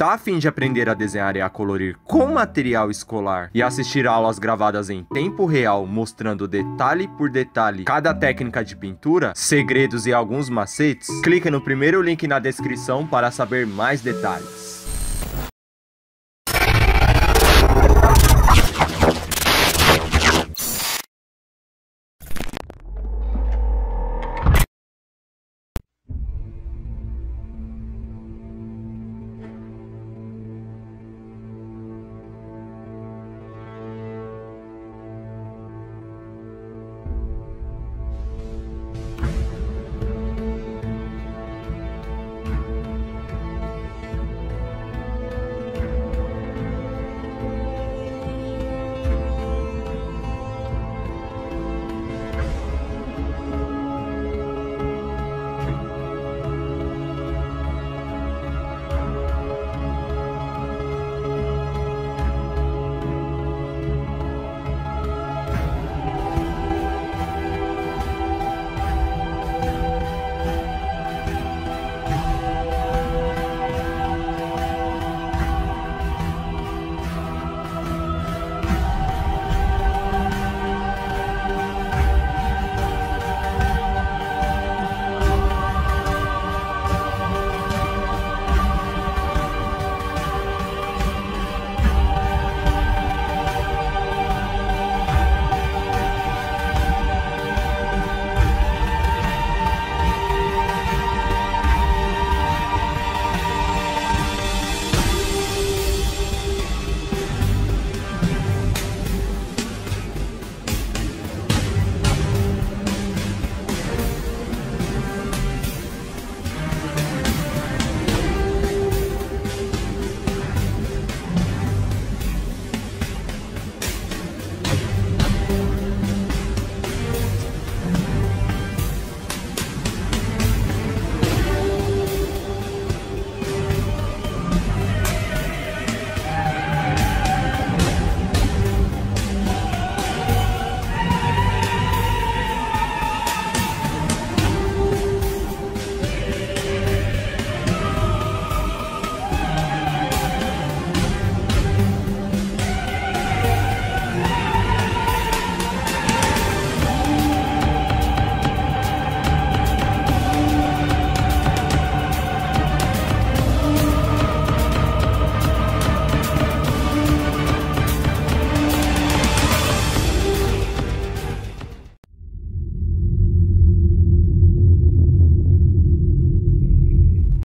Tá afim de aprender a desenhar e a colorir com material escolar e assistir aulas gravadas em tempo real mostrando detalhe por detalhe cada técnica de pintura, segredos e alguns macetes? Clique no primeiro link na descrição para saber mais detalhes.